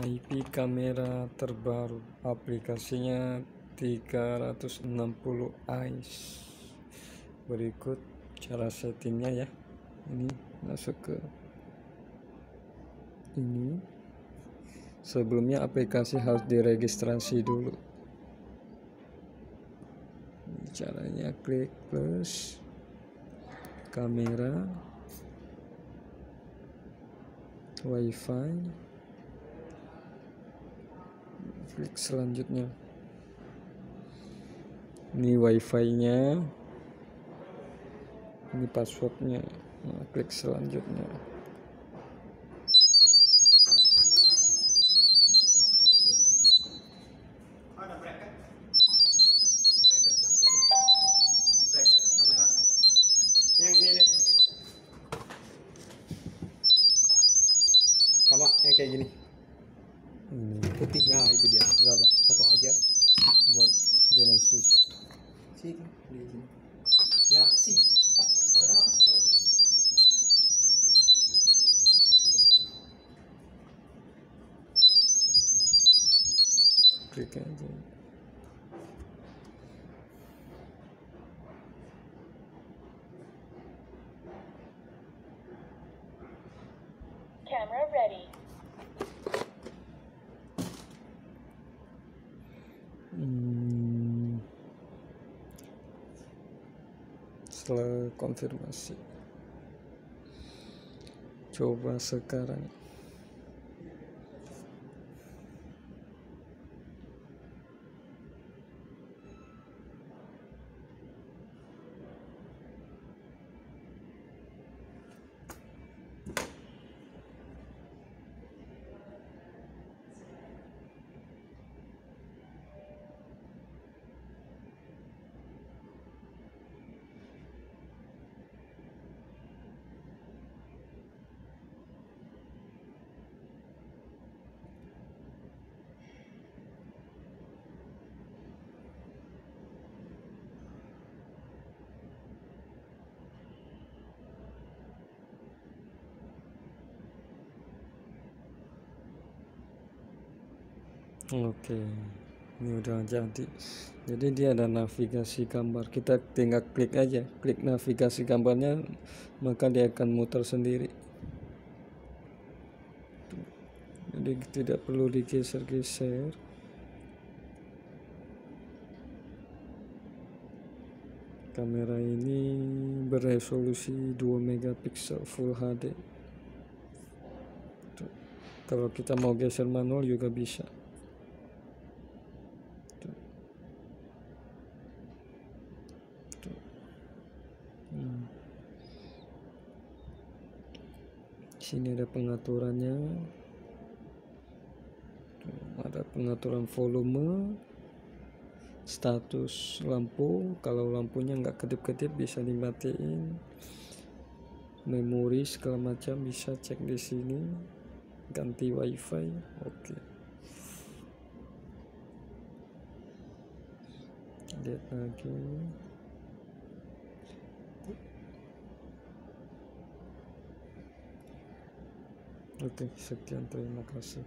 IP kamera terbaru. Aplikasinya 360 eyes berikut cara settingnya ya. Ini masuk ke ini. Sebelumnya aplikasi harus diregistrasi dulu. Caranya klik plus kamera wifi klik selanjutnya. Ini wifi nya ini passwordnya. Nah, klik selanjutnya. Yang ini yang kayak gini ini. Putihnya itu dia. Berapa satu aja. Buat Genesis. Sih itu di sini. Galaxy. Eh orang apa sih klik aja. Camera ready. Setelah konfirmasi, coba sekarang. Oke, ini udah jadi. Jadi dia ada navigasi gambar. Kita tinggal klik aja, klik navigasi gambarnya, maka dia akan muter sendiri. Jadi tidak perlu digeser-geser. Kamera ini beresolusi 2 megapiksel Full HD. Kalau kita mau geser manual juga bisa. Sini ada pengaturannya. Ada pengaturan volume, status lampu. Kalau lampunya nggak kedip-kedip bisa dimatiin. Memori segala macam bisa cek di sini. Ganti wifi, oke. Lihat lagi. Oke, sekian terima kasih.